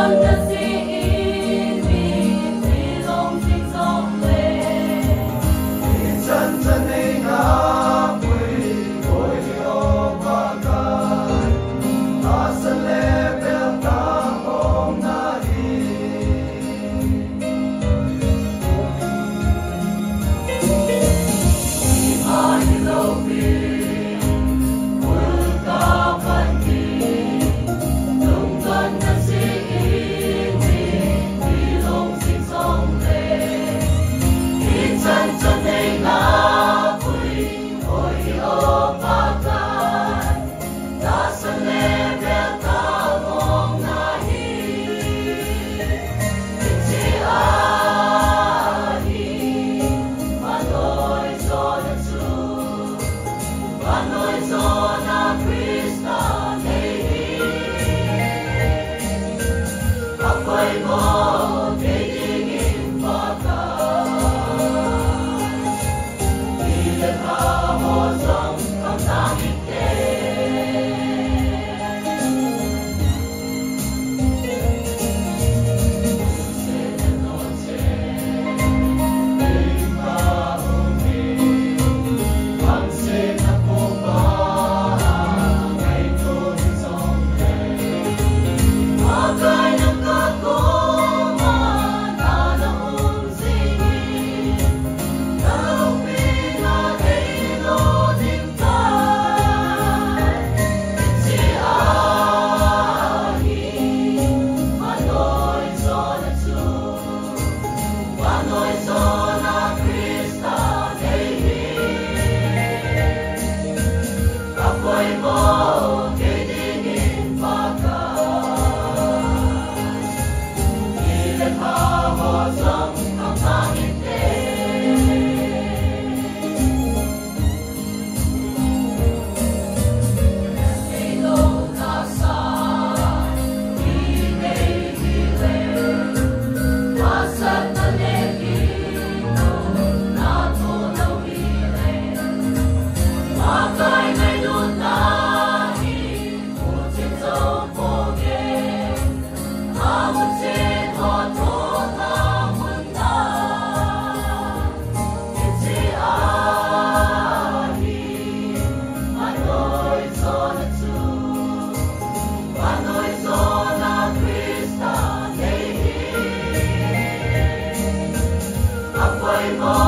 on the Oh.